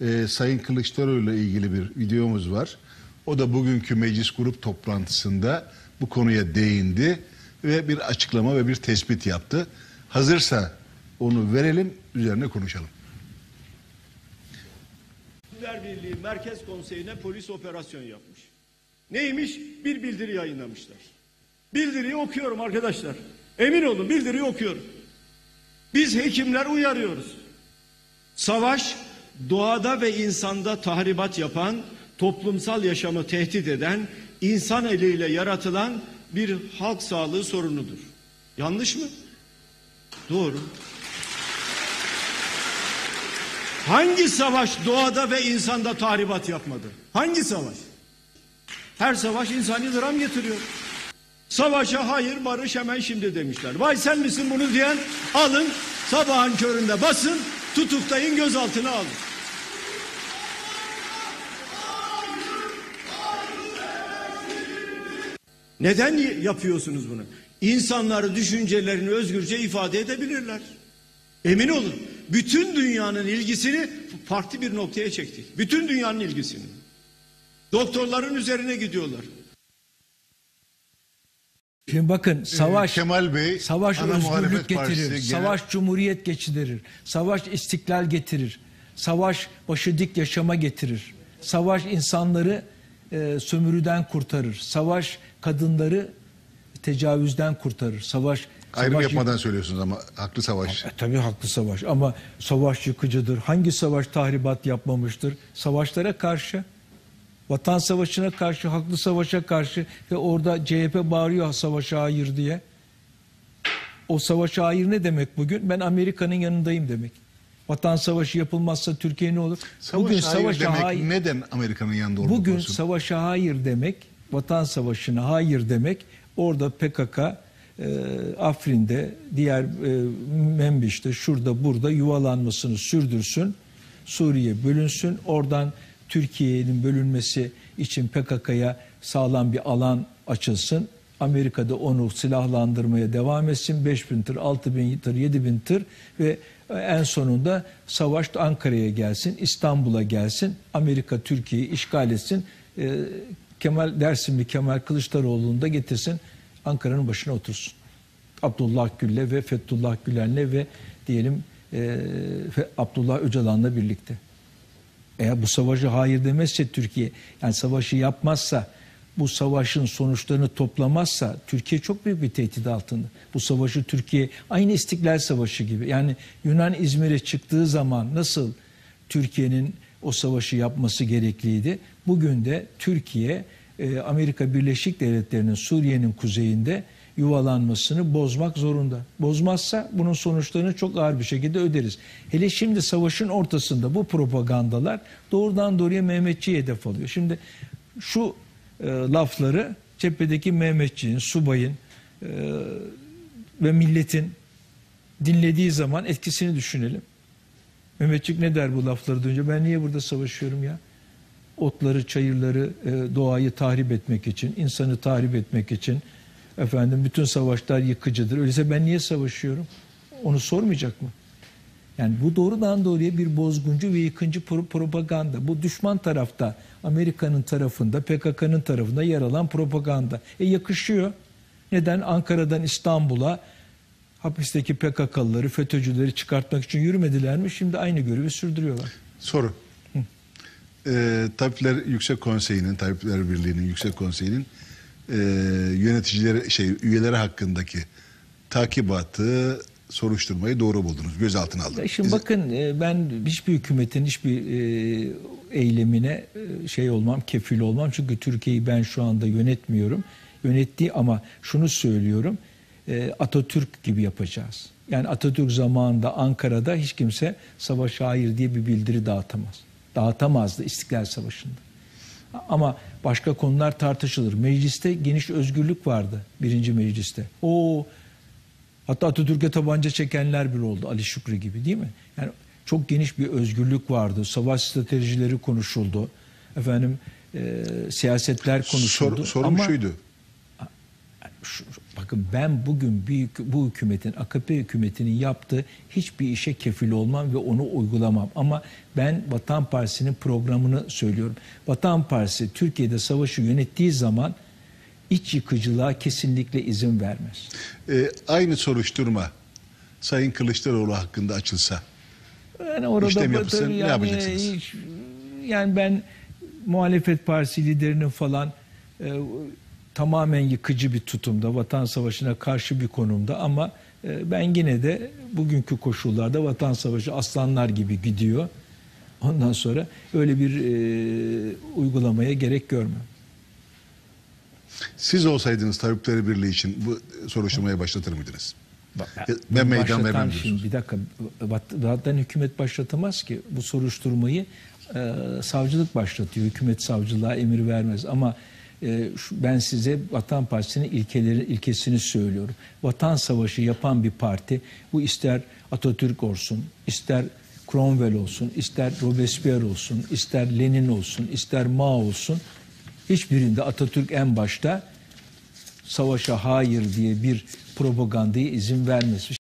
e, Sayın Kılıçdaroğlu ile ilgili bir videomuz var. O da bugünkü meclis grup toplantısında bu konuya değindi ve bir açıklama ve bir tespit yaptı. Hazırsa onu verelim, üzerine konuşalım. Birliği Merkez Konseyi'ne polis operasyon yapmış. Neymiş? Bir bildiri yayınlamışlar. Bildiriyi okuyorum arkadaşlar. Emin olun bildiriyi okuyorum. Biz hekimler uyarıyoruz. Savaş doğada ve insanda tahribat yapan, toplumsal yaşamı tehdit eden, insan eliyle yaratılan bir halk sağlığı sorunudur. Yanlış mı? Doğru. Hangi savaş doğada ve insanda tahribat yapmadı? Hangi savaş? Her savaş insani dram getiriyor. Savaşa hayır barış hemen şimdi demişler. Vay sen misin bunu diyen alın sabahın köründe basın tutuktayın gözaltına alın. Neden yapıyorsunuz bunu? İnsanları düşüncelerini özgürce ifade edebilirler. Emin olun. Bütün dünyanın ilgisini farklı bir noktaya çektik. Bütün dünyanın ilgisini. Doktorların üzerine gidiyorlar. Şimdi bakın savaş Ee, Kemal Bey, savaş özgürlük getirir. partisi genel- Savaş cumhuriyet getirir. Savaş istiklal getirir. Savaş başı dik yaşama getirir. Savaş insanları e, sömürüden kurtarır. Savaş kadınları tecavüzden kurtarır. Savaş Ayrım savaş yapmadan söylüyorsunuz ama haklı savaş. E, tabii haklı savaş ama savaş yıkıcıdır. Hangi savaş tahribat yapmamıştır? Savaşlara karşı, vatan savaşına karşı, haklı savaşa karşı ve orada CHP bağırıyor savaşa hayır diye. O savaşa hayır ne demek bugün? Ben Amerika'nın yanındayım demek. Vatan savaşı yapılmazsa Türkiye ne olur? Savaş bugün hayır savaşa demek hayır. neden Amerika'nın yanında olmak Bugün olsun? savaşa hayır demek, vatan savaşına hayır demek, orada PKK, e, Afrin'de, diğer e, Membiş'te, şurada burada yuvalanmasını sürdürsün, Suriye bölünsün, oradan Türkiye'nin bölünmesi için PKK'ya sağlam bir alan açılsın. Amerika'da onu silahlandırmaya devam etsin. 5 bin tır, 6 bin tır, 7 bin tır ve en sonunda savaş Ankara'ya gelsin, İstanbul'a gelsin. Amerika Türkiye'yi işgal etsin. Ee, Kemal Dersimli Kemal Kılıçdaroğlu'nu da getirsin. Ankara'nın başına otursun. Abdullah Gül'le ve Fethullah Gülen'le ve diyelim e, Abdullah Öcalan'la birlikte. Eğer bu savaşa hayır demezse Türkiye, yani savaşı yapmazsa, bu savaşın sonuçlarını toplamazsa Türkiye çok büyük bir tehdit altında. Bu savaşı Türkiye aynı İstiklal Savaşı gibi. Yani Yunan İzmir'e çıktığı zaman nasıl Türkiye'nin o savaşı yapması gerekliydi. Bugün de Türkiye e, Amerika Birleşik Devletleri'nin Suriye'nin kuzeyinde yuvalanmasını bozmak zorunda. Bozmazsa bunun sonuçlarını çok ağır bir şekilde öderiz. Hele şimdi savaşın ortasında bu propagandalar doğrudan doğruya Mehmetçi'ye hedef alıyor. Şimdi şu e, lafları cephedeki Mehmetçiğin, subayın e, ve milletin dinlediği zaman etkisini düşünelim. Mehmetçik ne der bu lafları duyunca? Ben niye burada savaşıyorum ya? Otları, çayırları, e, doğayı tahrip etmek için, insanı tahrip etmek için. Efendim bütün savaşlar yıkıcıdır. Öyleyse ben niye savaşıyorum? Onu sormayacak mı? Yani bu doğrudan doğruya bir bozguncu ve yıkıncı pro- propaganda. Bu düşman tarafta, Amerika'nın tarafında, PKK'nın tarafında yer alan propaganda. E yakışıyor. Neden? Ankara'dan İstanbul'a hapisteki PKK'lıları, FETÖ'cüleri çıkartmak için yürümediler mi? Şimdi aynı görevi sürdürüyorlar. Soru. Ee, Tabipler Yüksek Konseyi'nin, Tabipler Birliği'nin Yüksek Konseyi'nin e, yöneticileri, şey üyeleri hakkındaki takibatı, soruşturmayı doğru buldunuz. Gözaltına aldınız. Şimdi bakın e, ben hiçbir hükümetin hiçbir e, eylemine e, şey olmam, kefil olmam. Çünkü Türkiye'yi ben şu anda yönetmiyorum. Yönettiği ama şunu söylüyorum. E, Atatürk gibi yapacağız. Yani Atatürk zamanında Ankara'da hiç kimse savaşa hayır diye bir bildiri dağıtamaz. Dağıtamazdı İstiklal Savaşı'nda. Ama başka konular tartışılır. Mecliste geniş özgürlük vardı birinci mecliste. O hatta Atatürk'e tabanca çekenler bile oldu Ali Şükrü gibi değil mi? Yani çok geniş bir özgürlük vardı. Savaş stratejileri konuşuldu. Efendim e, siyasetler konuşuldu. Sor, sorum Ama şuydu. Şu- bakın ben bugün büyük bu hükümetin AKP hükümetinin yaptığı hiçbir işe kefil olmam ve onu uygulamam. Ama ben Vatan Partisi'nin programını söylüyorum. Vatan Partisi Türkiye'de savaşı yönettiği zaman iç yıkıcılığa kesinlikle izin vermez. Ee, aynı soruşturma Sayın Kılıçdaroğlu hakkında açılsa Yani orada İşlem yapılsa tabii ne yani yapacaksınız? hiç- yani ben muhalefet partisi liderinin falan e, tamamen yıkıcı bir tutumda, vatan savaşına karşı bir konumda ama e, ben yine de bugünkü koşullarda vatan savaşı aslanlar gibi gidiyor. Ondan sonra öyle bir e, uygulamaya gerek görmüyorum. siz olsaydınız Tabipleri Birliği için bu soruşturmayı başlatır mıydınız? Ya, ben meydan vermem şimdi bir dakika zaten hükümet başlatamaz ki bu soruşturmayı e, savcılık başlatıyor. Hükümet savcılığa emir vermez ama ben size Vatan Partisi'nin ilkeleri ilkesini söylüyorum. Vatan savaşı yapan bir parti bu ister Atatürk olsun, ister Cromwell olsun, ister Robespierre olsun, ister Lenin olsun, ister Mao olsun hiçbirinde Atatürk en başta savaşa hayır diye bir propagandaya izin vermez.